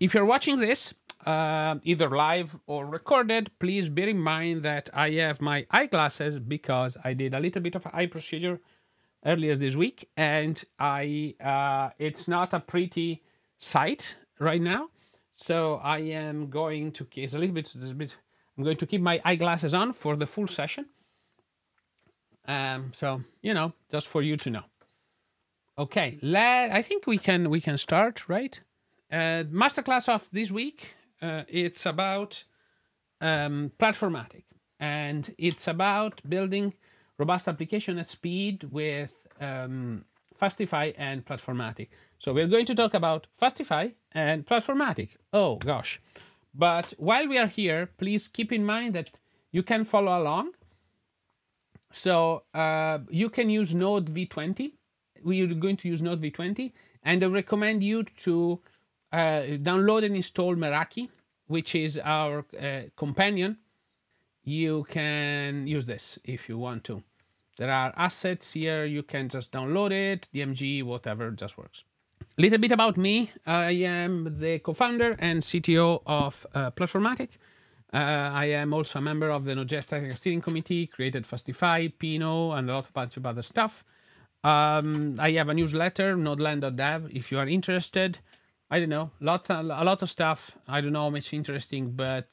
if you're watching this, uh, either live or recorded, please bear in mind that I have my eyeglasses because I did a little bit of eye procedure earlier this week, and I uh, it's not a pretty sight right now. So I am going to it's a little bit, a bit I'm going to keep my eyeglasses on for the full session. Um, so you know, just for you to know. Okay, let I think we can we can start right. Uh, masterclass of this week. Uh, it's about um, platformatic, and it's about building robust application at speed with um, Fastify and Platformatic. So we're going to talk about Fastify and Platformatic. Oh gosh. But while we are here, please keep in mind that you can follow along. So uh, you can use Node v20. We are going to use Node v20. And I recommend you to download and install Meraki, which is our uh, companion. You can use this if you want to. There are assets here. You can just download it, DMG, whatever, just works. Little bit about me. I am the co-founder and CTO of uh, Platformatic. Uh, I am also a member of the Technical Steering Committee, created Fastify, Pino, and a lot of bunch of other stuff. Um, I have a newsletter, nodeland.dev, if you are interested. I don't know, lot, a lot of stuff. I don't know how much interesting, but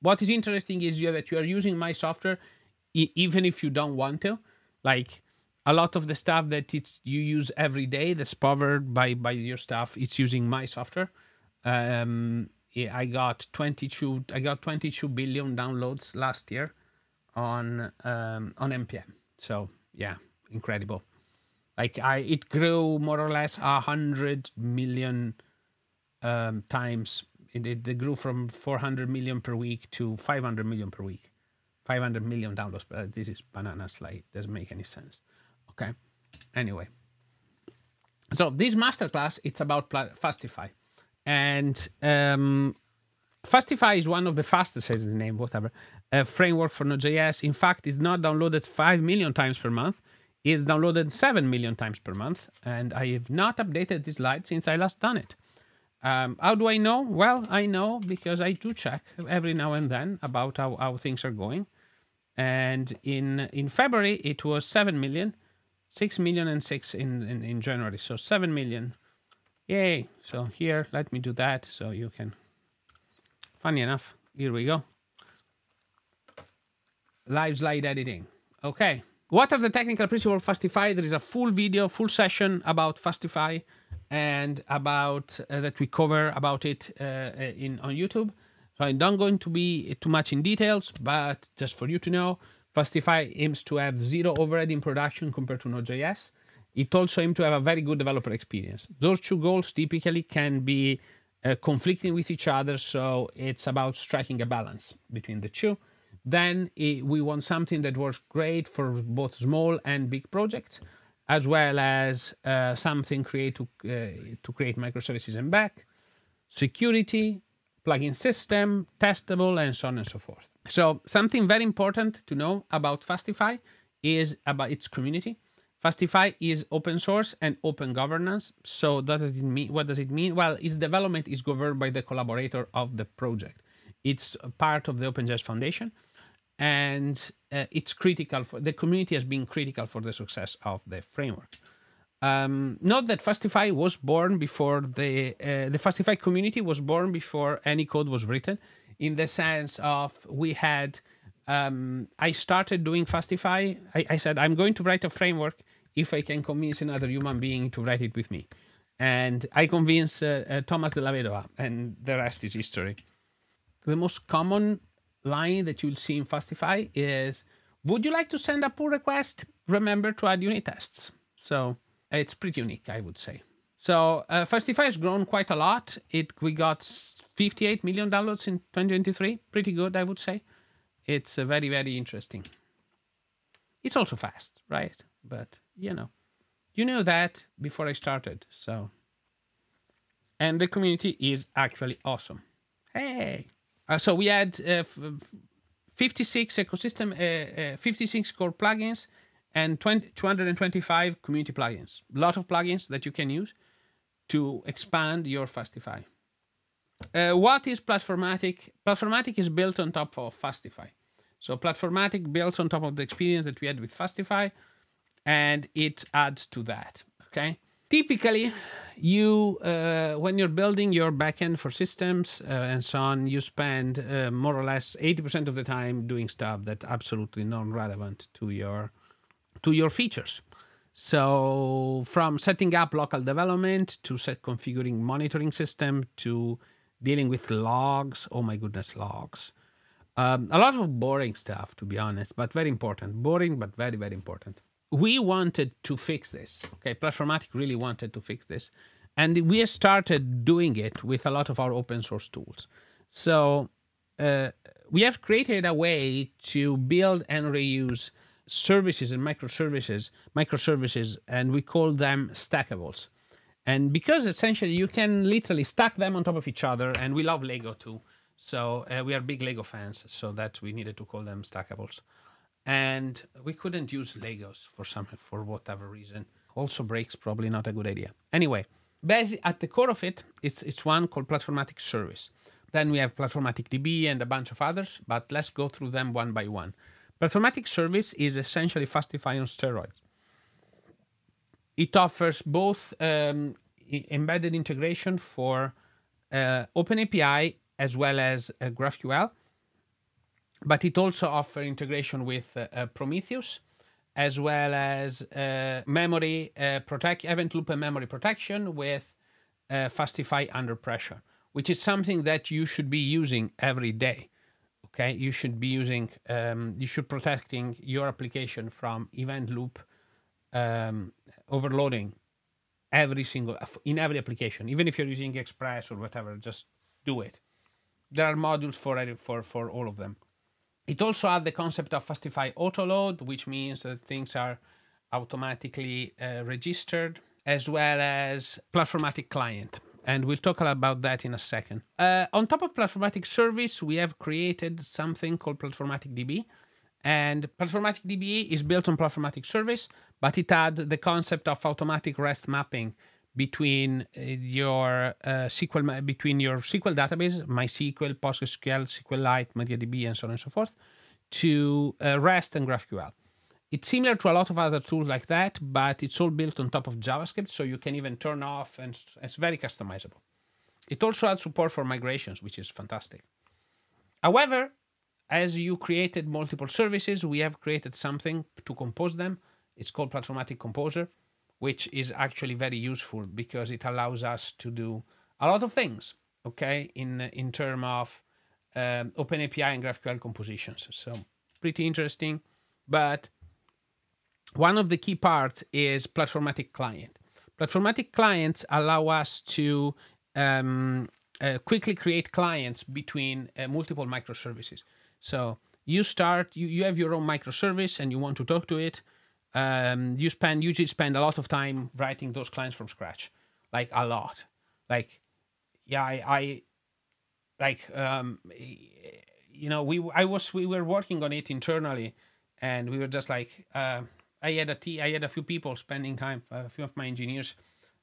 what is interesting is that you are using my software even if you don't want to. Like a lot of the stuff that it, you use every day that's powered by by your stuff, it's using my software. Um, I got 22 I got 22 billion downloads last year on um, on npm. So yeah, incredible. Like I, it grew more or less a hundred million um, times. It, it grew from 400 million per week to 500 million per week. 500 million downloads, but this is bananas. Like, doesn't make any sense. Okay. Anyway. So this masterclass, it's about Fastify. And um, Fastify is one of the fastest, says the name, whatever, a framework for Node.js. In fact, it's not downloaded 5 million times per month. It's downloaded 7 million times per month. And I have not updated this slide since I last done it. Um, how do I know? Well, I know because I do check every now and then about how, how things are going and in in February it was 7 million 6 million and 6 in, in in January so 7 million yay so here let me do that so you can funny enough here we go live slide editing okay what are the technical principles of Fastify? There is a full video, full session about Fastify and about uh, that we cover about it uh, uh in on YouTube. So I'm not going to be too much in details, but just for you to know, Fastify aims to have zero overhead in production compared to Node.js. It also aims to have a very good developer experience. Those two goals typically can be uh, conflicting with each other, so it's about striking a balance between the two. Then it, we want something that works great for both small and big projects, as well as uh, something create to, uh, to create microservices and back, security, plugin system, testable, and so on and so forth. So something very important to know about Fastify is about its community. Fastify is open source and open governance. So that does it mean? What does it mean? Well, its development is governed by the collaborator of the project. It's part of the OpenJS Foundation, and uh, it's critical for the community has been critical for the success of the framework. Um, note that Fastify was born before the uh, the Fastify community was born before any code was written. In the sense of we had, um, I started doing Fastify. I, I, said I'm going to write a framework if I can convince another human being to write it with me, and I convinced uh, uh, Tomas Della Vedova, and the rest is history. The most common line that you'll see in Fastify is, "Would you like to send a pull request? Remember to add unit tests." So it's pretty unique, I would say. So uh, Fastify has grown quite a lot. It we got 58 million downloads in 2023. Pretty good, I would say. It's uh, very very interesting. It's also fast, right? But you know, you knew that before I started. So, and the community is actually awesome. Hey, uh, so we had uh, 56 ecosystem, uh, uh, 56 core plugins and 20, 225 community plugins. A lot of plugins that you can use to expand your Fastify. uh, what is Platformatic? Platformatic is built on top of Fastify. So Platformatic builds on top of the experience that we had with Fastify, and it adds to that. Okay. Typically, you uh, when you're building your backend for systems uh, and so on, you spend uh, more or less 80% of the time doing stuff that's absolutely non-relevant to your to your features. So from setting up local development to set configuring monitoring system to dealing with logs. Oh my goodness, logs. Um, a lot of boring stuff, to be honest, but very important. Boring, but very, very important. We wanted to fix this. Okay, Platformatic really wanted to fix this. And we started doing it with a lot of our open source tools. So uh, we have created a way to build and reuse services and microservices, microservices, and we call them stackables. And because essentially you can literally stack them on top of each other, and we love Lego too. So uh, we are big Lego fans, so that we needed to call them stackables. And we couldn't use Legos for some for whatever reason. Also, breaks probably not a good idea. Anyway, basic, at the core of it, it's it's one called Platformatic Service. Then we have Platformatic DB and a bunch of others, but let's go through them one by one. Platformatic Service is essentially Fastify on steroids. It offers both um, embedded integration for uh, OpenAPI as well as uh, GraphQL, but it also offers integration with uh, uh, Prometheus as well as uh, memory protect event loop and memory protection with Fastify under pressure, which is something that you should be using every day okay? You should be using um, you should protecting your application from event loop um, overloading every single in every application even if you're using express or whatever just do it. There are modules for for for all of them it also had the concept of fastify autoload which means that things are automatically uh, registered as well as platformatic client. And we'll talk about that in a second. Uh, on top of Platformatic Service, we have created something called Platformatic DB, and Platformatic DB is built on Platformatic Service, but it had the concept of automatic REST mapping between uh, your uh, SQL between your SQL database, MySQL, PostgreSQL, SQLite, MariaDB, and so on and so forth, to uh, REST and GraphQL. It's similar to a lot of other tools like that, but it's all built on top of JavaScript, so you can even turn off, and it's very customizable. It also has support for migrations, which is fantastic. However, as you created multiple services, we have created something to compose them. It's called Platformatic Composer, which is actually very useful because it allows us to do a lot of things, okay, in, in terms of um, OpenAPI and GraphQL compositions. So pretty interesting, but one of the key parts is platformatic client. Platformatic clients allow us to um, uh, quickly create clients between uh, multiple microservices. So you start, you, you have your own microservice and you want to talk to it. Um, you spend usually spend a lot of time writing those clients from scratch, like a lot. Like, yeah, I, I like, um, you know, we I was we were working on it internally, and we were just like. Uh, I had a t- I had a few people spending time, a few of my engineers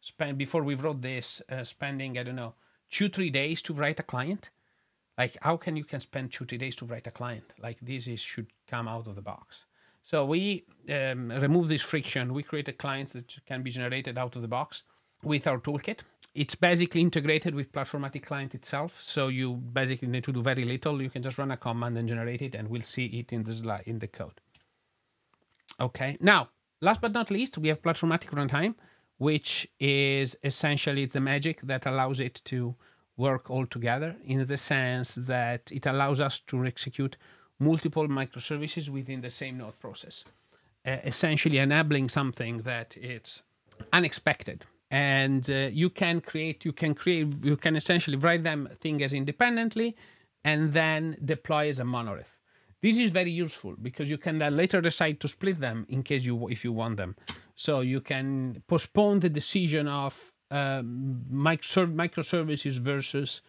spend before we wrote this, uh, spending I don't know two three days to write a client. Like how can you can spend two three days to write a client? Like this is should come out of the box. So we um, remove this friction. We created clients that can be generated out of the box with our toolkit. It's basically integrated with Platformatic Client itself. So you basically need to do very little. You can just run a command and generate it, and we'll see it in the slide in the code. Okay. Now, last but not least, we have Platformatic Runtime, which is essentially it's the magic that allows it to work all together in the sense that it allows us to execute multiple microservices within the same node process, uh, essentially enabling something that it's unexpected. And uh, you can create, you can create, you can essentially write them thing as independently and then deploy as a monolith. This is very useful because you can then later decide to split them in case you if you want them. So you can postpone the decision of um, microservices versus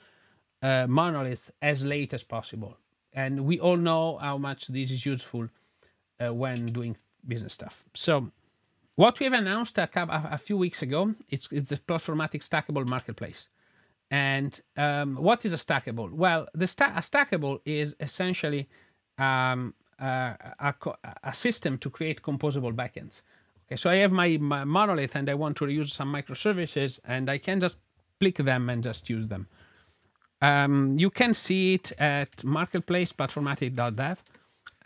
uh, monolith as late as possible. And we all know how much this is useful uh, when doing business stuff. So what we have announced a, a, few weeks ago, it's, it's the Platformatic Stackable Marketplace. And um, what is a stackable? Well, the sta- a stackable is essentially um, uh, a, a, system to create composable backends. Okay, so I have my, my, monolith and I want to reuse some microservices, and I can just click them and just use them. Um, you can see it at marketplace platformatic.dev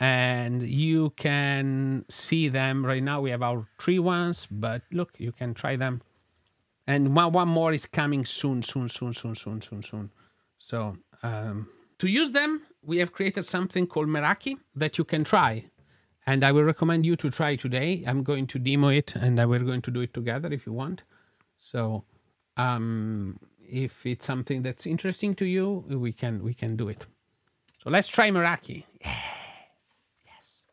and you can see them right now. We have our three ones, but look, you can try them. And one, one more is coming soon, soon, soon, soon, soon, soon, soon. So um, to use them, we have created something called Meraki that you can try. And I will recommend you to try today. I'm going to demo it and we're going to do it together if you want. So um, if it's something that's interesting to you, we can we can do it. So let's try Meraki. Yeah. Yes.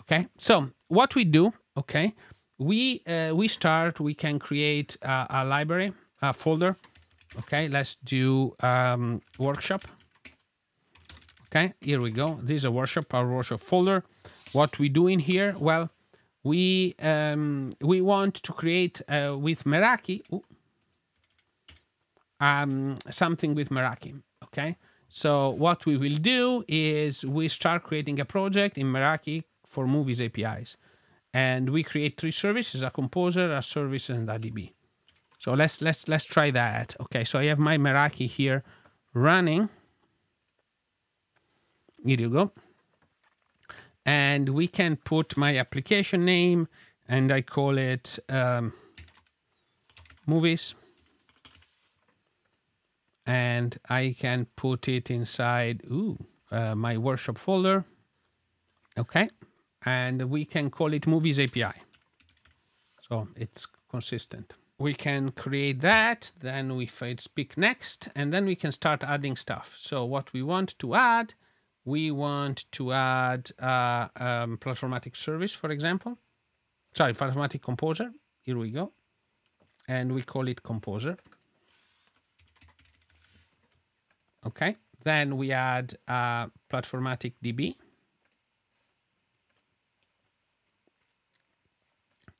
Okay. So what we do, okay, we uh, we start. We can create a, a library, a folder. Okay. Let's do um, workshop. Okay. Here we go. This is a workshop. Our workshop folder. What we do in here? Well, we um, we want to create uh, with Meraki. Ooh, um, something with Meraki. Okay. So what we will do is we start creating a project in Meraki for movies APIs. And we create three services, a composer, a service, and a DB. So let's let's let's try that. Okay, so I have my Meraki here running. Here you go. And we can put my application name and I call it um, movies and I can put it inside ooh, uh, my workshop folder. Okay. And we can call it movies API. So it's consistent. We can create that, then we speak next, and then we can start adding stuff. So what we want to add, we want to add uh, um, platformatic service, for example. Sorry, platformatic composer. Here we go. And we call it composer. Okay, then we add uh, Platformatic DB.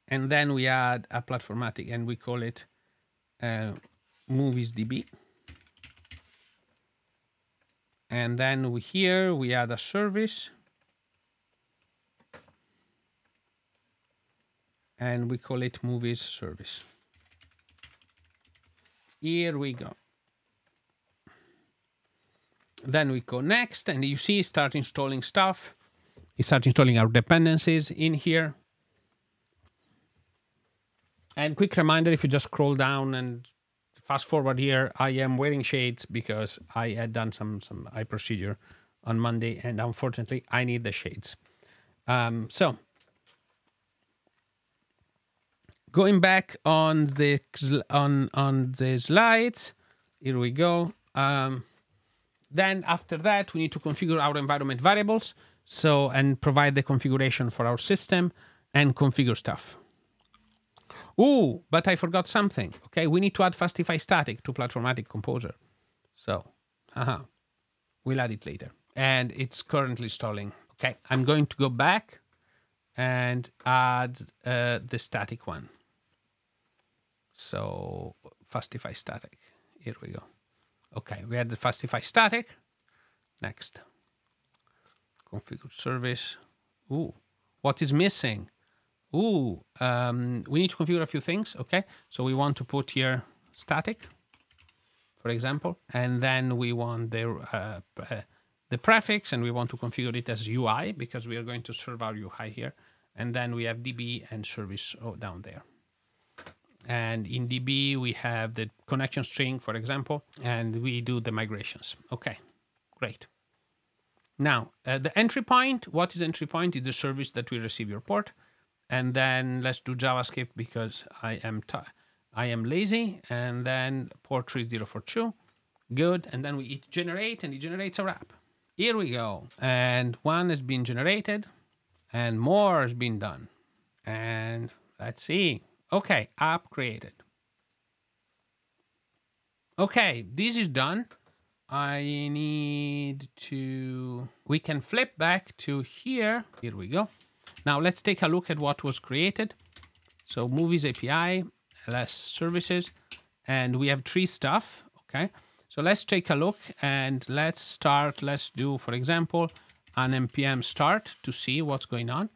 And then we add a Platformatic and we call it uh, Movies DB. And then we, here we add a service. And we call it Movies Service. Here we go. Then we go next, and you see start installing stuff. We start installing our dependencies in here. And quick reminder, if you just scroll down and fast forward here, I am wearing shades because I had done some, some eye procedure on Monday, and unfortunately, I need the shades. Um, so, going back on the on on the slides, here we go. Um, then after that, we need to configure our environment variables. So, and provide the configuration for our system and configure stuff. Ooh, but I forgot something. Okay, we need to add Fastify static to Platformatic Composer. So, haha, we'll add it later. And it's currently stalling. Okay, I'm going to go back and add uh, the static one. So, Fastify static. Here we go. Okay, we had the Fastify static. Next. Configure service. Ooh, what is missing? Ooh, um, we need to configure a few things. Okay, so we want to put here static, for example, and then we want the uh, uh, the prefix, and we want to configure it as UI because we are going to serve our UI here, and then we have DB and service oh, down there. And in DB, we have the connection string, for example, and we do the migrations. Okay, great. Now, uh, the entry point, what is entry point? Is the service that we receive your port. And then let's do JavaScript because I am I am lazy. And then port 3042. Good. And then we hit generate and it generates a wrap. Here we go. And one has been generated and more has been done. And let's see. Okay, app created. Okay, this is done. I need to, we can flip back to here. Here we go. Now let's take a look at what was created. So movies API, LS services, and we have three stuff. Okay, so let's take a look and let's start. Let's do, for example, an npm start to see what's going on.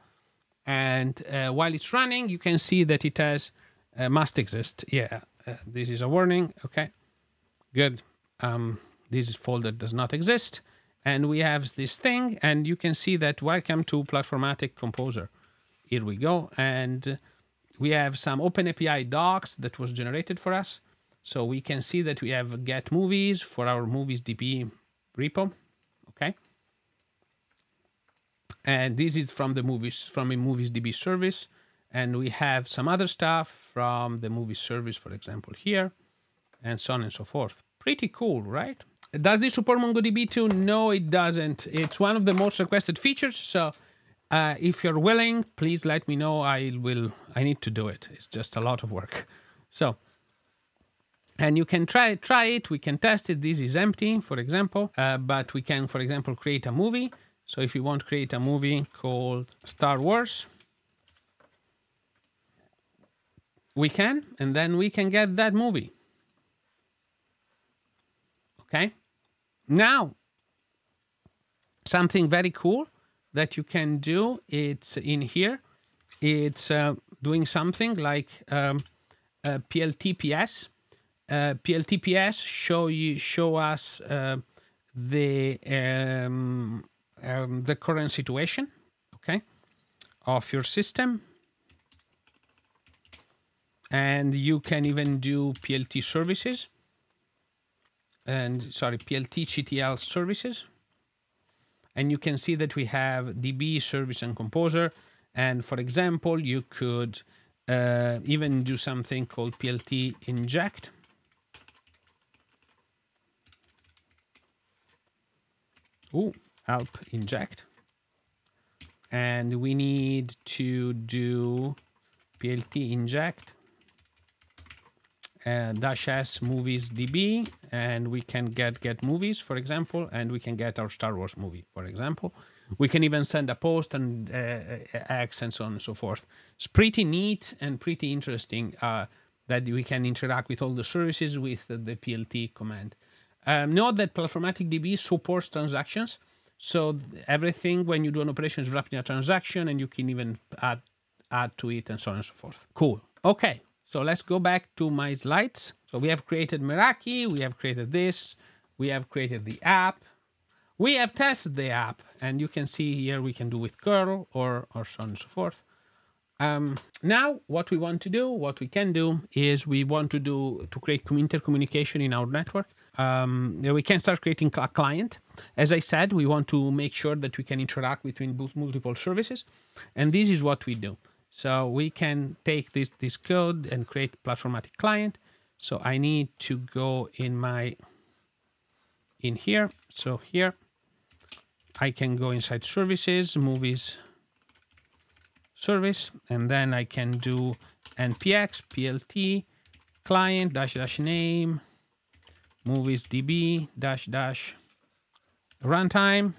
And uh, while it's running, you can see that it has uh, must exist. Yeah, uh, this is a warning. Okay, good. Um, this folder does not exist. And we have this thing, and you can see that welcome to Platformatic Composer. Here we go. And we have some OpenAPI docs that was generated for us. So we can see that we have get movies for our movies DB repo. Okay. And this is from the movies from a movies DB service. And we have some other stuff from the movie service, for example, here, and so on and so forth. Pretty cool, right? Does this support MongoDB too? No, it doesn't. It's one of the most requested features. So uh, if you're willing, please let me know. I will. I need to do it. It's just a lot of work. So, and you can try try it. We can test it. This is empty, for example. Uh, but we can, for example, create a movie. So if you want to create a movie called Star Wars, we can, and then we can get that movie. Okay. Now, something very cool that you can do, it's in here. It's uh, doing something like um, uh, PLTPS. Uh, PLTPS show you show us uh, the um, um, the current situation, okay, of your system, and you can even do PLT services and sorry, PLT ctl services. And you can see that we have DB service and composer. And for example, you could uh, even do something called PLT inject. Ooh, help inject. And we need to do PLT inject uh, dash s movies db and we can get get movies for example and we can get our star wars movie for example. We can even send a post and uh, uh x and so on and so forth. It's pretty neat and pretty interesting uh, that we can interact with all the services with the, the plt command. Um, note that platformatic db supports transactions so everything when you do an operation is wrapped in a transaction and you can even add add to it and so on and so forth cool okay so let's go back to my slides. So we have created Meraki, we have created this, we have created the app, we have tested the app, and you can see here we can do with curl or, or so on and so forth. Um, now, what we want to do, what we can do is we want to do to create intercommunication in our network. Um, we can start creating a client. As I said, we want to make sure that we can interact between both multiple services, and this is what we do. So we can take this, this code and create platformatic client. So I need to go in my, in here. So here, I can go inside services, movies, service, and then I can do npx, plt, client, dash dash name, movies db, dash dash runtime,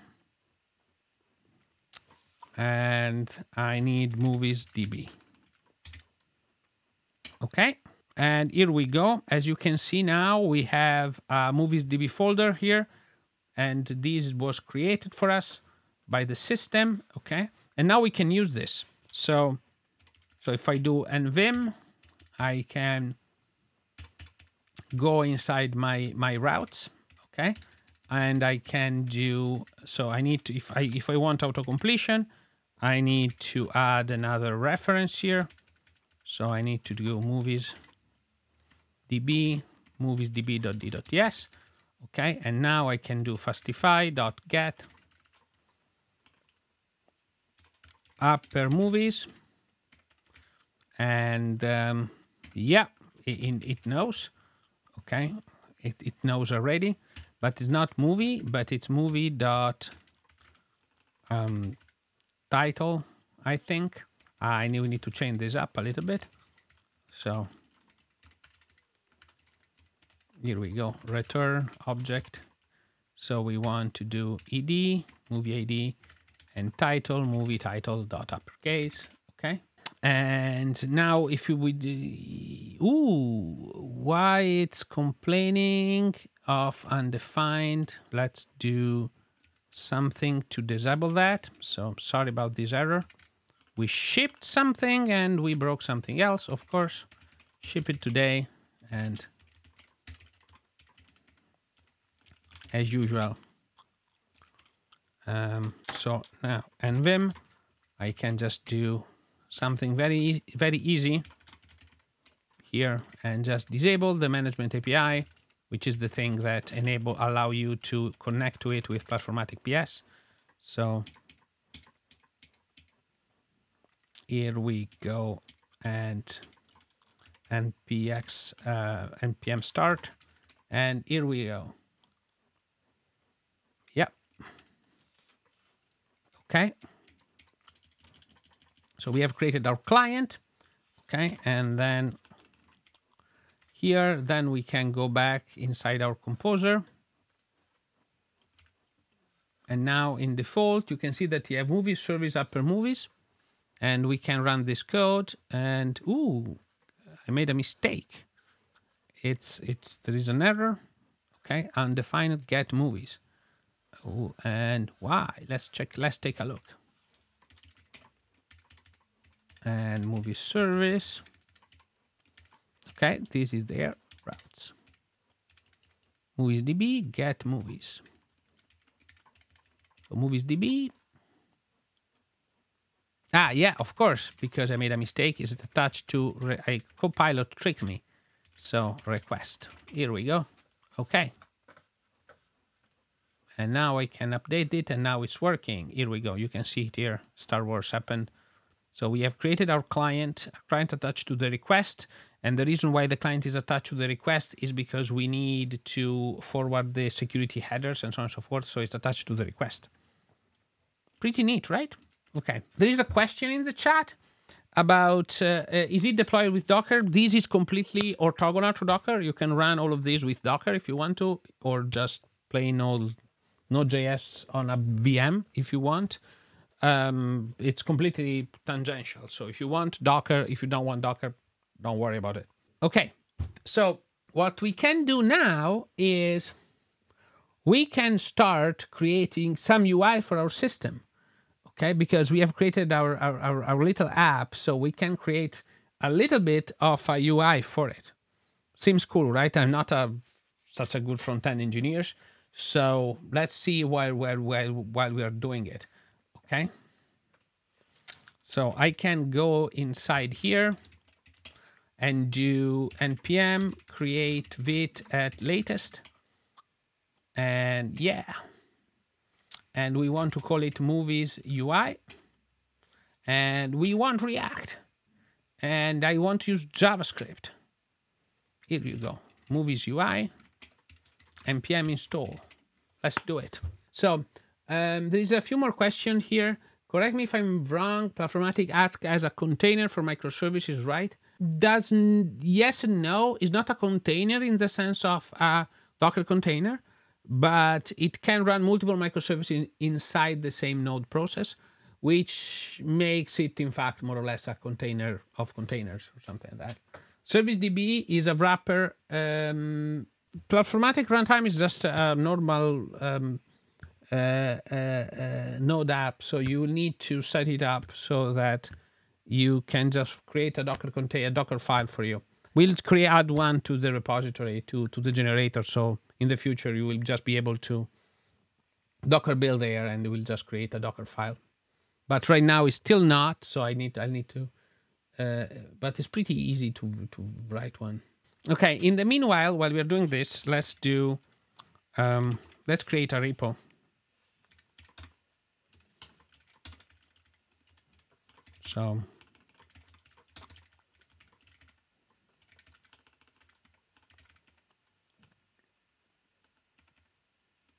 and I need movies DB. Okay, and here we go. As you can see now, we have a movies DB folder here, and this was created for us by the system. Okay, and now we can use this. So, so if I do nvim, I can go inside my my routes. Okay, and I can do so. I need to if I if I want auto completion. I need to add another reference here. So I need to do movies db movies db.d.ts. Okay, and now I can do fastify.get upper movies. And um, yeah, it, it knows. Okay, it, it knows already, but it's not movie, but it's movie dot um, title, I think. I knew we need to change this up a little bit. So here we go, return object. So we want to do ed, movie ID, and title, movie title dot uppercase. And now if you would, ooh, why it's complaining of undefined. Let's do something to disable that. So sorry about this error. We shipped something and we broke something else, of course. Ship it today and as usual. Um, so now nvim, I can just do something very, very easy here and just disable the management API, which is the thing that enable allow you to connect to it with Platformatic PS. So here we go and npx uh, npm start and here we go. Yep. Okay so we have created our client okay? And then here then we can go back inside our composer. And now in default you can see that you have movies service upper movies. And we can run this code and ooh I made a mistake. It's it's there is an error okay? Undefined get movies. Ooh, and why? Let's check let's take a look and movie service okay this is their routes movies db get movies so movies db Ah, yeah, of course, because I made a mistake. Is it attached to a copilot trick me? So request. Here we go. Okay. And now I can update it and now it's working. Here we go. You can see it here. Star Wars happened. So we have created our client, client attached to the request. And the reason why the client is attached to the request is because we need to forward the security headers and so on and so forth. So it's attached to the request. Pretty neat, right? Okay, there is a question in the chat about uh, is it deployed with Docker? This is completely orthogonal to Docker. You can run all of these with Docker if you want to, or just plain old Node.js on a VM if you want. Um, it's completely tangential. So if you want Docker, if you don't want Docker, don't worry about it. Okay, so what we can do now is we can start creating some UI for our system okay? Because we have created our, our, our, our, little app so we can create a little bit of a ui for it. Seems cool right? I'm not a such a good front-end engineer so let's see while, while, while, while we are doing it okay? So i can go inside here and do npm create vite at latest. And yeah. And we want to call it movies UI and we want React. And I want to use JavaScript. Here you go, movies UI, npm install. Let's do it. So um, there is a few more questions here. Correct me if I'm wrong. Platformatic acts as a container for microservices, right? Does yes and no is not a container in the sense of a Docker container but it can run multiple microservices inside the same node process, which makes it, in fact, more or less a container of containers or something like that. Service DB is a wrapper. Um, Platformatic runtime is just a normal um, node app, so you need to set it up so that you can just create a Docker container, a Docker file for you. We'll create add one to the repository to to the generator, so in the future you will just be able to docker build there and we'll just create a docker file. But right now it's still not so i need i need to uh, but it's pretty easy to to write one. Okay in the meanwhile while we're doing this let's do um, let's create a repo so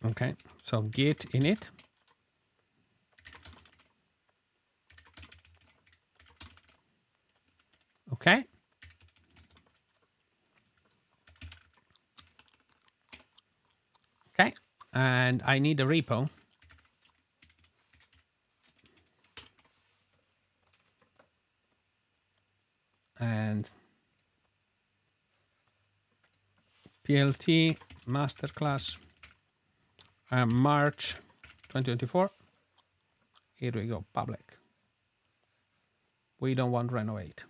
Okay, so git init. Okay. Okay, and I need a repo. PLT masterclass uh, March 2024. Here we go, public. We don't want renovate.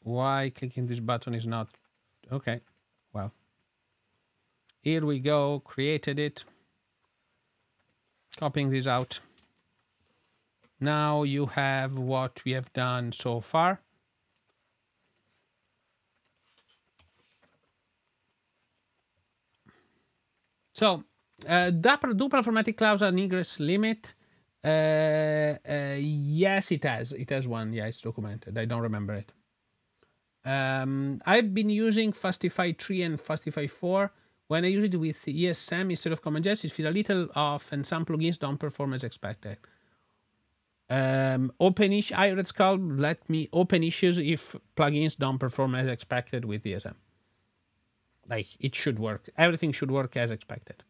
Why clicking this button is not okay? Well, here we go, created it. Copying this out. Now you have what we have done so far. So, uh, do programmatic clause an egress limit? Uh, uh, yes, it has. It has one. Yeah, it's documented. I don't remember it. Um, I've been using Fastify 3 and Fastify 4. When I use it with ESM instead of CommonJS, it feels a little off and some plugins don't perform as expected. Um, open issue, I read Skull let me open issues if plugins don't perform as expected with ESM. Like it should work. Everything should work as expected.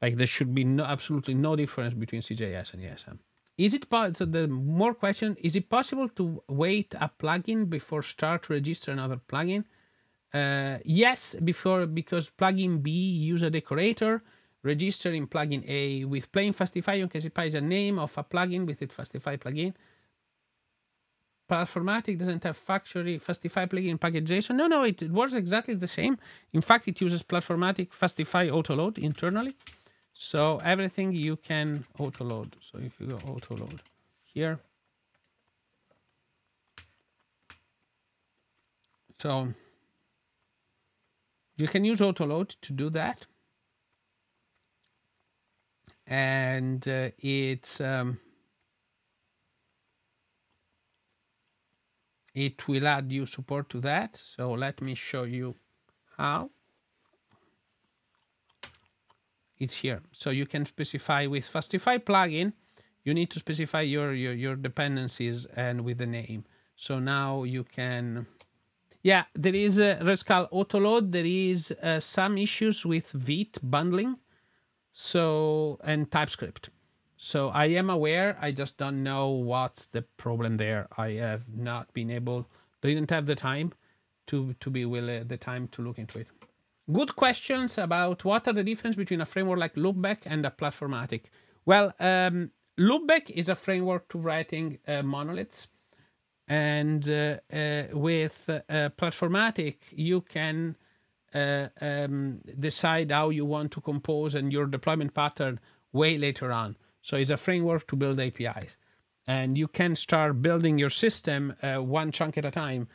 Like there should be no, absolutely no difference between CJS and ESM. Is it so the more question is it possible to wait a plugin before start register another plugin? Uh, yes, before because plugin B use a decorator, register in plugin A with plain Fastify. You can specify the name of a plugin with it Fastify plugin. Platformatic doesn't have factory Fastify plugin package JSON. No, no, it, it works exactly the same. In fact, it uses Platformatic Fastify autoload internally. So everything you can auto load. So if you go auto load here. So you can use auto load to do that. And uh, it's um, it will add you support to that. So let me show you how it's here. So you can specify with Fastify plugin, you need to specify your, your, your dependencies and with the name. So now you can, yeah, there is a Rescal autoload. There is uh, some issues with Vite bundling. So, and TypeScript. So I am aware, I just don't know what's the problem there. I have not been able, didn't have the time to, to be willing, the time to look into it. Good questions about what are the difference between a framework like Loopback and a Platformatic. Well, um, Loopback is a framework to writing uh, monoliths, and uh, uh, with uh, Platformatic you can uh, um, decide how you want to compose and your deployment pattern way later on. So it's a framework to build APIs, and you can start building your system uh, one chunk at a time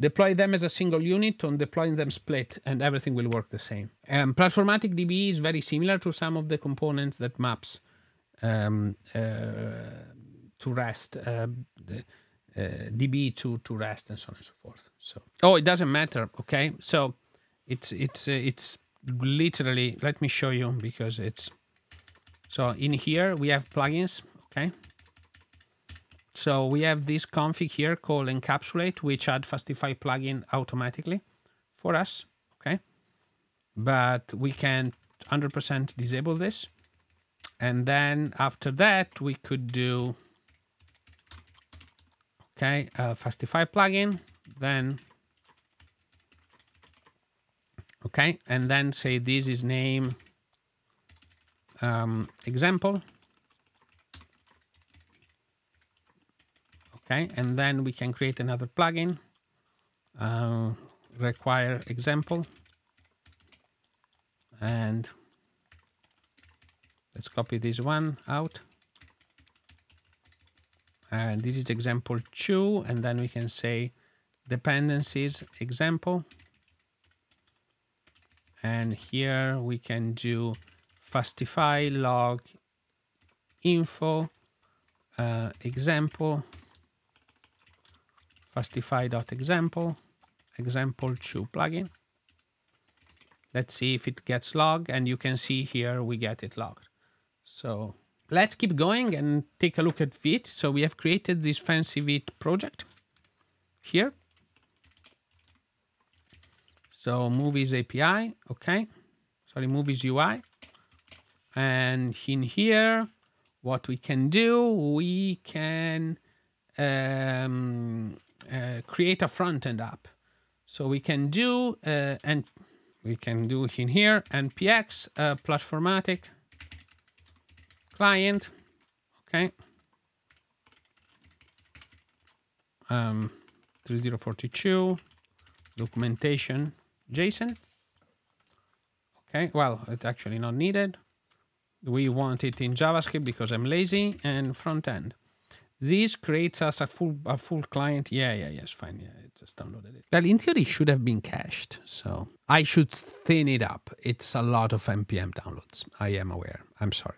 Deploy them as a single unit on deploying them split and everything will work the same. Um, Platformatic DB is very similar to some of the components that maps um, uh, to REST, uh, the, uh, DB to, to REST and so on and so forth. So, oh, it doesn't matter. Okay. So it's, it's, uh, it's literally, let me show you because it's, so in here we have plugins. Okay. So we have this config here called encapsulate, which add Fastify plugin automatically for us, okay? But we can 100% disable this. And then after that, we could do, okay, Fastify plugin, then, okay, and then say this is name um, example Okay, and then we can create another plugin. Uh, require example. And let's copy this one out. And this is example two, and then we can say dependencies example. And here we can do fastify log info uh, example fastify.example, example2 plugin. Let's see if it gets logged and you can see here we get it logged. So let's keep going and take a look at Vite. So we have created this fancy Vite project here. So movies API, okay. Sorry, movies UI. And in here, what we can do, we can um, uh, create a front end app. So we can do, uh, and we can do in here, npx uh, platformatic client, okay. Um, 3042 documentation JSON. Okay, well, it's actually not needed. We want it in JavaScript because I'm lazy and front end. This creates us a full a full client. Yeah, yeah, yes, fine. Yeah, it just downloaded it. Well, in theory it should have been cached. So I should thin it up. It's a lot of npm downloads. I am aware. I'm sorry.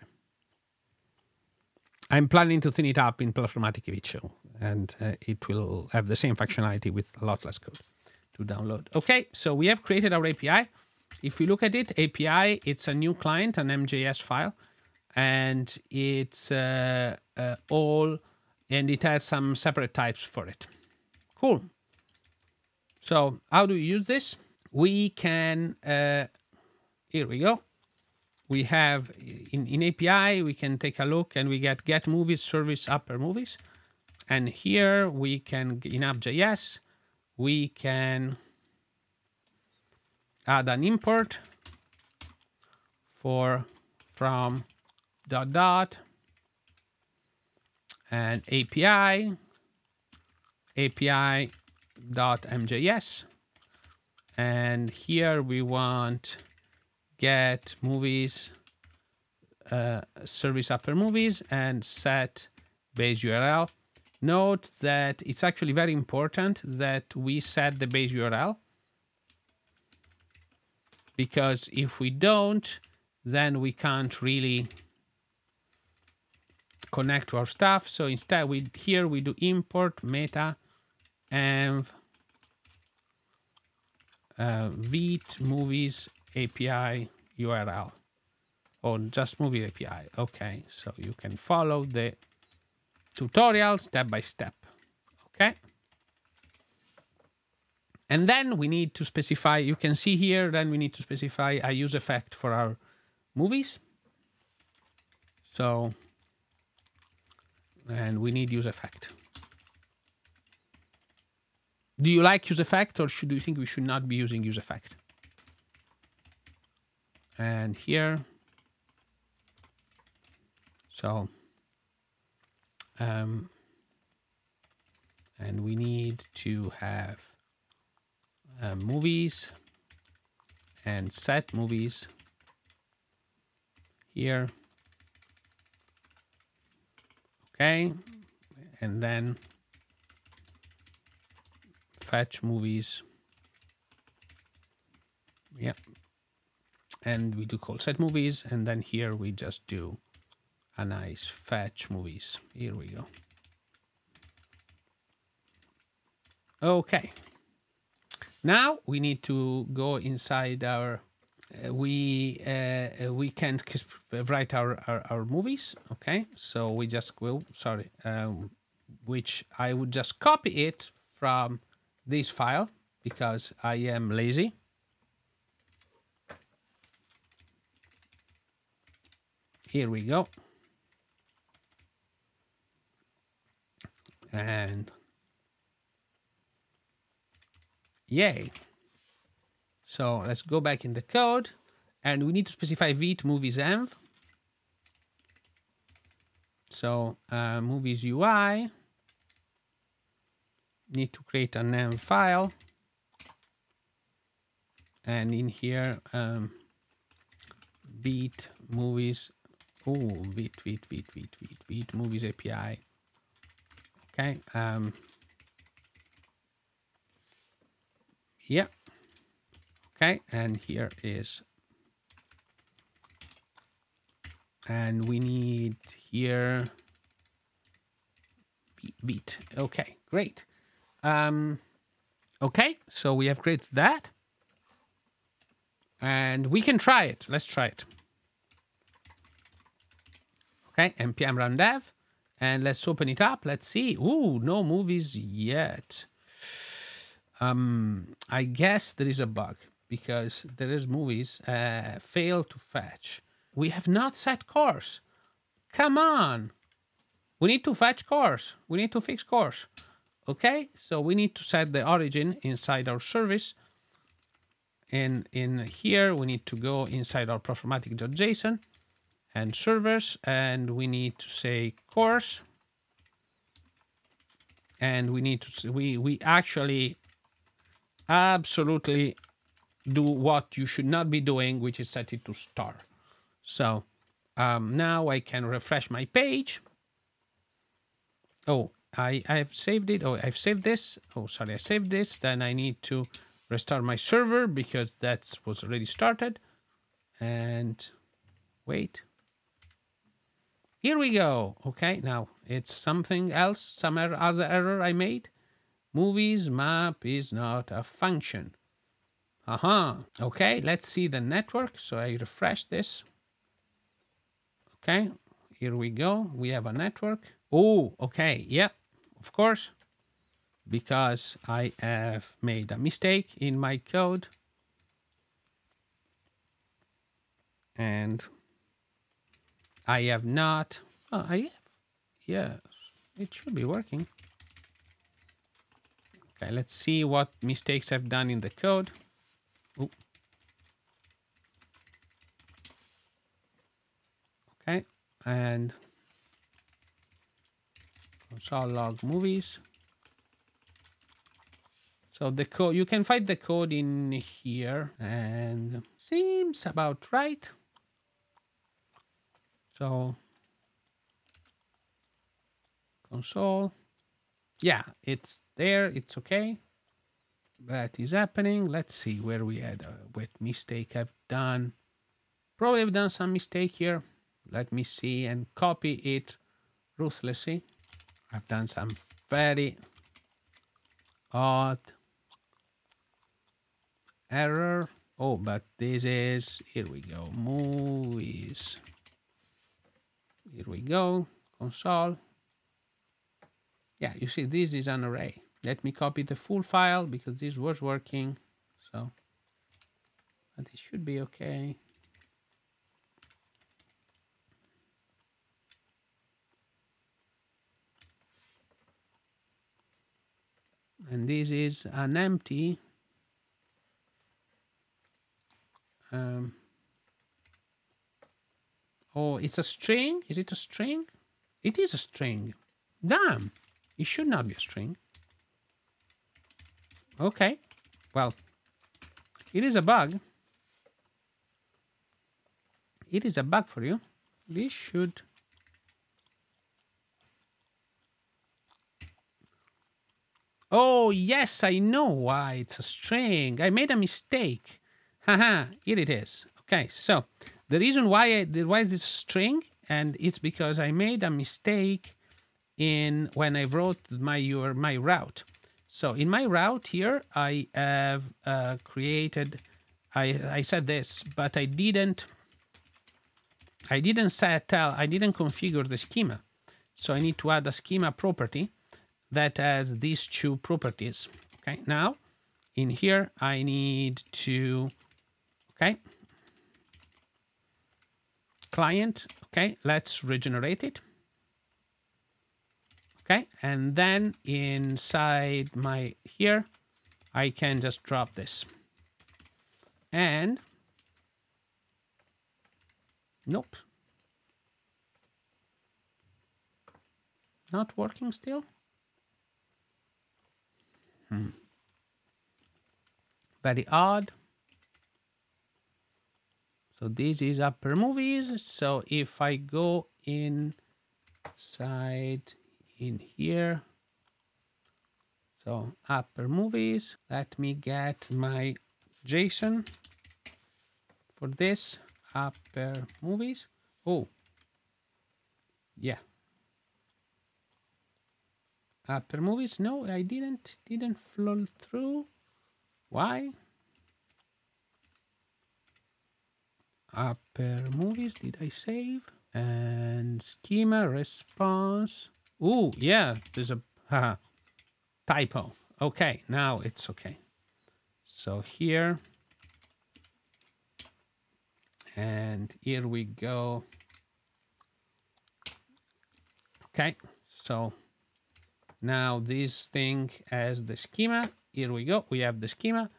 I'm planning to thin it up in Platformatic V2, and uh, it will have the same functionality with a lot less code to download. Okay, so we have created our API. If we look at it, API, it's a new client, an MJS file, and it's uh, uh, all, and it has some separate types for it. Cool. So how do we use this? We can, uh, here we go. We have in, in API, we can take a look and we get get movies service upper movies. And here we can, in app.js, we can add an import for from dot dot and API API dot mjs and here we want get movies uh, service upper movies and set base URL. Note that it's actually very important that we set the base URL because if we don't, then we can't really connect to our stuff. So instead, we here we do import meta and uh, Vite movies API URL or just movie API. Okay, so you can follow the tutorial step by step. Okay. And then we need to specify, you can see here, then we need to specify a use effect for our movies. So, and we need use effect. Do you like use effect or should you think we should not be using use effect? And here, so, um, and we need to have uh, movies and set movies here. Okay, and then fetch movies. Yeah, And we do call set movies, and then here we just do a nice fetch movies. Here we go. Okay. Now we need to go inside our. Uh, we uh, we can't write our, our, our movies. Okay, so we just will. Sorry, um, which I would just copy it from this file because I am lazy. Here we go. And yay. So let's go back in the code and we need to specify vite movies env. So uh, movies UI need to create an env file and in here um, vite movies oh vite vite vite vite vite vite movies API Okay. Um, yeah. Okay. And here is, and we need here beat. Okay, great. Um, okay, so we have created that. And we can try it. Let's try it. Okay, npm run dev. And let's open it up. Let's see. Ooh, no movies yet. Um, I guess there is a bug because there is movies uh, fail to fetch. We have not set CORS. Come on. We need to fetch CORS. We need to fix CORS. Okay, so we need to set the origin inside our service. And in here, we need to go inside our platformatic.json and servers, and we need to say CORS. And we need to, we, we actually absolutely do what you should not be doing, which is set it to star. So um, now I can refresh my page. Oh, I, I've saved it. Oh, I've saved this. Oh, sorry, I saved this. Then I need to restart my server because that was already started. And wait. Here we go. Okay, now it's something else, some er other error I made. Movies map is not a function. Aha. Uh -huh. Okay, let's see the network. So I refresh this. Okay, here we go. We have a network. Oh, okay. Yeah, of course, because I have made a mistake in my code. And I have not. Oh, I have. Yes, it should be working. Okay, let's see what mistakes I've done in the code. Ooh. Okay, and console log movies. So the code, you can find the code in here and seems about right. So console, yeah, it's there, it's okay. That is happening. Let's see where we had, uh, what mistake I've done. Probably I've done some mistake here. Let me see and copy it ruthlessly. I've done some very odd error. Oh, but this is, here we go, movies. Here we go, console. Yeah, you see, this is an array. Let me copy the full file because this was working. So, but it should be okay. and this is an empty um, oh it's a string is it a string it is a string damn it should not be a string okay well it is a bug it is a bug for you this should Oh, yes, I know why it's a string. I made a mistake. Haha, here it is. Okay, so the reason why I, why is this string, and it's because I made a mistake in when I wrote my your my route. So in my route here, I have uh, created. I I said this, but I didn't. I didn't set tell. I didn't configure the schema. So I need to add a schema property that has these two properties. Okay, now in here I need to, okay, client, okay, let's regenerate it. Okay, and then inside my here, I can just drop this. And, nope. Not working still? Hmm. Very odd. So this is upper movies. So if I go inside in here, so upper movies, let me get my JSON for this upper movies. Oh, yeah, upper movies. No i didn't didn't flow through. Why? Upper movies did i save? And schema response oh yeah there's a haha, typo okay now it's okay so here and here we go okay so Now this thing has the schema. Here we go. We have the schema.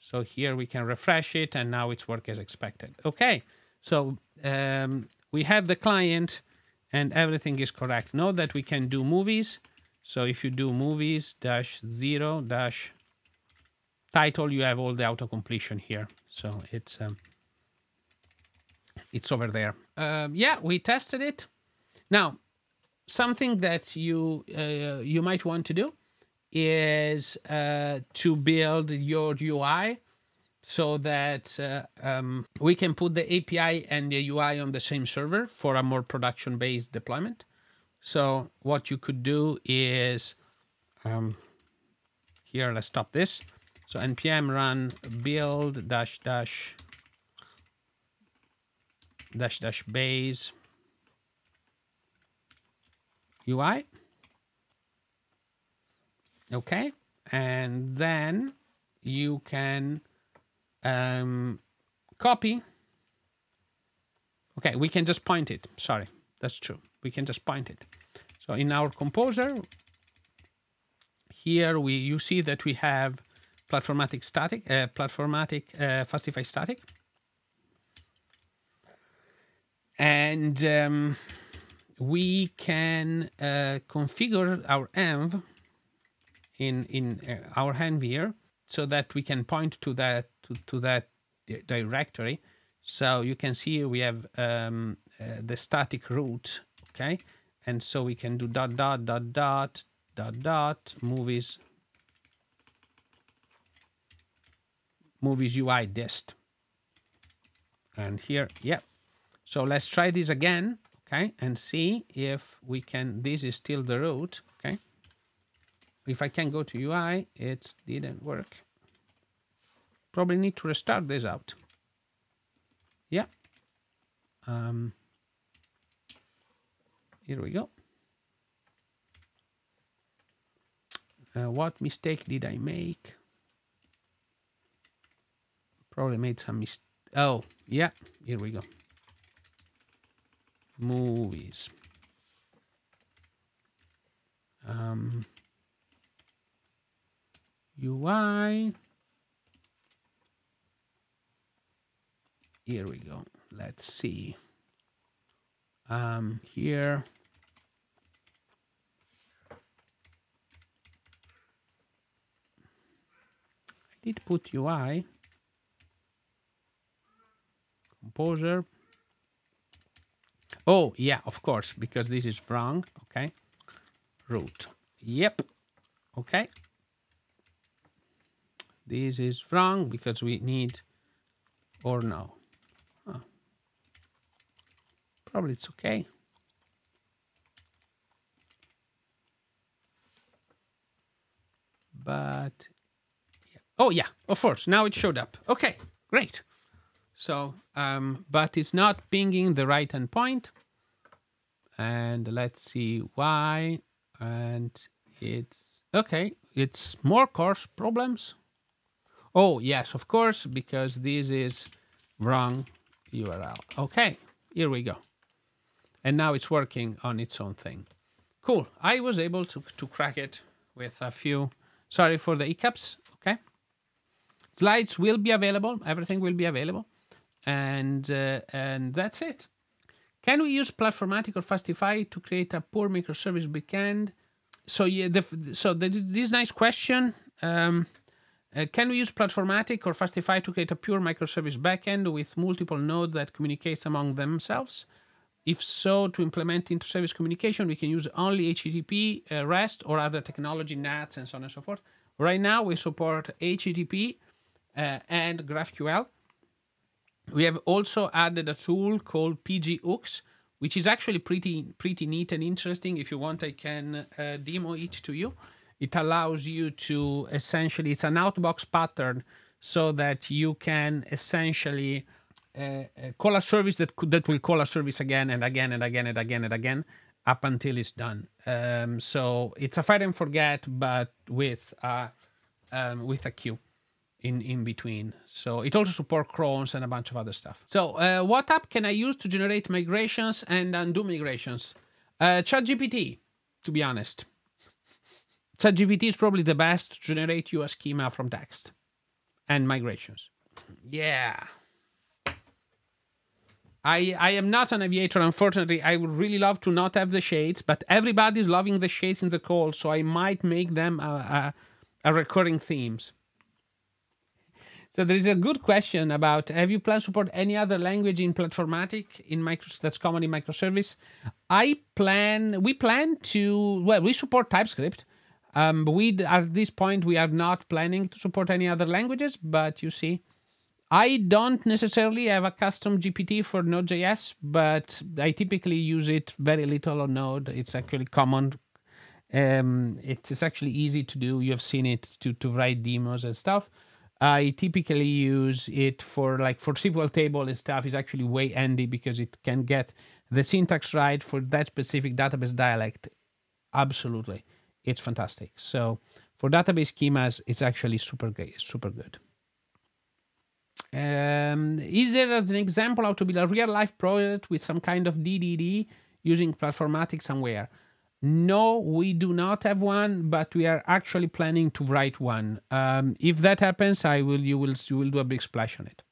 So here we can refresh it and now it's work as expected. Okay. So um, we have the client and everything is correct. Note that we can do movies. So if you do movies dash zero dash title, you have all the auto completion here. So it's um, it's over there. Um, yeah, we tested it. Now, something that you uh, you might want to do is uh, to build your UI so that uh, um, we can put the API and the UI on the same server for a more production-based deployment. So what you could do is um, here. Let's stop this. So npm run build dash dash dash dash base UI. Okay, and then you can um, copy. Okay, we can just point it. Sorry, that's true. We can just point it. So in our composer, here we you see that we have platformatic static, uh, platformatic uh, Fastify static, and um, we can uh, configure our env in in uh, our env here so that we can point to that to, to that directory. So you can see we have um, uh, the static root, okay, and so we can do dot dot dot dot dot dot movies movies UI dist. And here, yeah. So let's try this again, okay, and see if we can, this is still the root. If I can go to UI, it didn't work. Probably need to restart this out. Yeah. Um, here we go. Uh, what mistake did I make? Probably made some mistake. Oh, yeah, here we go. Movies. Um, UI. Here we go. Let's see. Um, here. I did put UI. Composer. Oh, yeah, of course, because this is wrong. Okay. Root. Yep. Okay. This is wrong because we need or no. Probably it's okay. But yeah. oh yeah, of course. Now it showed up. Okay, great. So, um, but it's not pinging the right endpoint. And let's see why. And it's okay. It's more CORS problems. Oh, yes, of course, because this is wrong URL. Okay, here we go. And now it's working on its own thing. Cool. I was able to, to crack it with a few. Sorry for the hiccups. Okay. Slides will be available. Everything will be available. And, uh, and that's it. Can we use Platformatic or Fastify to create a poor microservice backend? So yeah, the, so the, this nice question. Um, uh, can we use Platformatic or Fastify to create a pure microservice backend with multiple nodes that communicates among themselves? If so, to implement inter-service communication, we can use only HTTP, uh, REST, or other technology, NATS, and so on and so forth. Right now, we support HTTP uh, and GraphQL. We have also added a tool called PG Hooks, which is actually pretty pretty neat and interesting. If you want, I can uh, demo it to you it allows you to essentially it's an outbox pattern so that you can essentially uh, uh, call a service that could, that will call a service again and again and again and again and again up until it's done. Um, so it's a fire and forget, but with a, um, with a queue in in between. So it also supports crons and a bunch of other stuff. So uh, what app can I use to generate migrations and undo migrations? Uh, ChatGPT, to be honest. ChatGPT is probably the best to generate you a schema from text and migrations. Yeah. I, I am not an aviator, unfortunately. I would really love to not have the shades, but everybody's loving the shades in the call, so I might make them a, a, a recurring themes. So there is a good question about have you plan support any other language in platformatic in micro that's common in microservice? I plan we plan to well we support TypeScript. Um, we at this point we are not planning to support any other languages, but you see, I don't necessarily have a custom GPT for Node.js, but I typically use it very little on Node. It's actually common. Um, it's actually easy to do. You have seen it to to write demos and stuff. I typically use it for like for SQL table and stuff is actually way handy because it can get the syntax right for that specific database dialect. Absolutely. It's fantastic. So for database schemas, it's actually super great, super good. Um, is there as an example how to build a real life project with some kind of DDD using Platformatic somewhere? No, we do not have one, but we are actually planning to write one. Um, if that happens, I will. You will. You will do a big splash on it.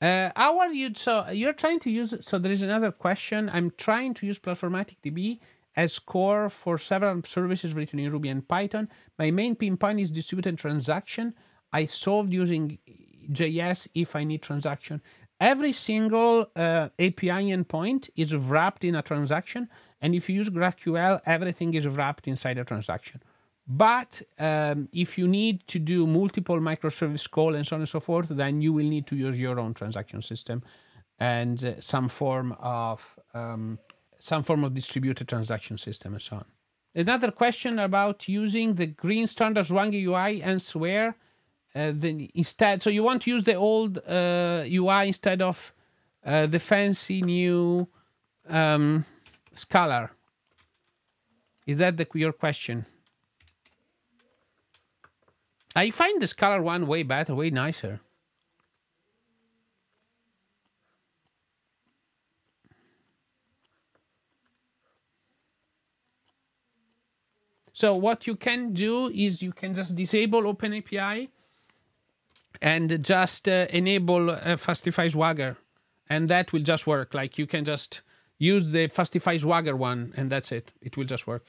Uh, how are you? So you're trying to use. So there is another question. I'm trying to use Platformatic DB as core for several services written in Ruby and Python. My main pain point is distributed transaction. I solved using JS if I need transaction. Every single uh, API endpoint is wrapped in a transaction. And if you use GraphQL, everything is wrapped inside a transaction. But um, if you need to do multiple microservice call and so on and so forth, then you will need to use your own transaction system and uh, some form of um, some form of distributed transaction system and so on. Another question about using the green standard Swagger UI and swear uh, then instead. So you want to use the old uh, UI instead of uh, the fancy new um, Scalar. Is that the your question? I find the Scalar one way better, way nicer. So what you can do is you can just disable OpenAPI and just uh, enable uh, Fastify Swagger, and that will just work. Like you can just use the Fastify Swagger one, and that's it. It will just work.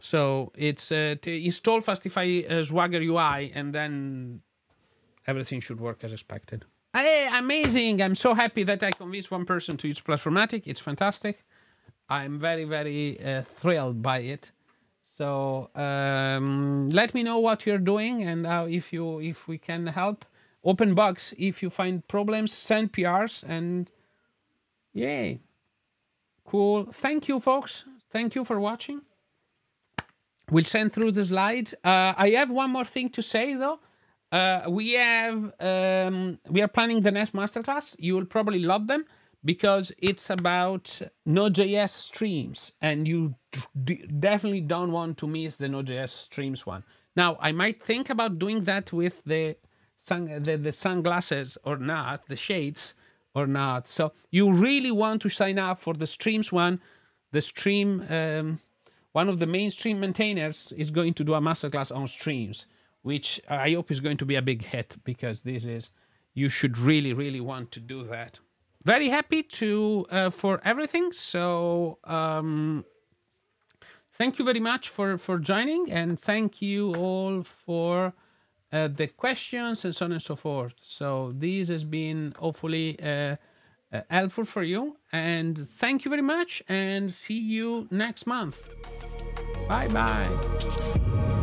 So it's uh, to install Fastify uh, Swagger UI, and then everything should work as expected. Hey, amazing! I'm so happy that I convinced one person to use Platformatic. It's fantastic. I'm very, very uh, thrilled by it. So um, let me know what you're doing and uh, if you if we can help. Open bugs if you find problems. Send PRs and Yay. Cool. Thank you, folks. Thank you for watching. We'll send through the slides. Uh, I have one more thing to say, though. Uh, we have um, we are planning the next masterclass. You will probably love them because it's about Node.js streams, and you definitely don't want to miss the Node.js streams one. Now, I might think about doing that with the sun, the, the sunglasses or not, the shades, or not. So you really want to sign up for the streams one. The stream, um, one of the mainstream maintainers is going to do a masterclass on streams, which I hope is going to be a big hit because this is, you should really, really want to do that. Very happy to uh, for everything. So um, thank you very much for for joining, and thank you all for uh, the questions and so on and so forth. So this has been hopefully uh, uh, helpful for you. And thank you very much and see you next month. Bye bye.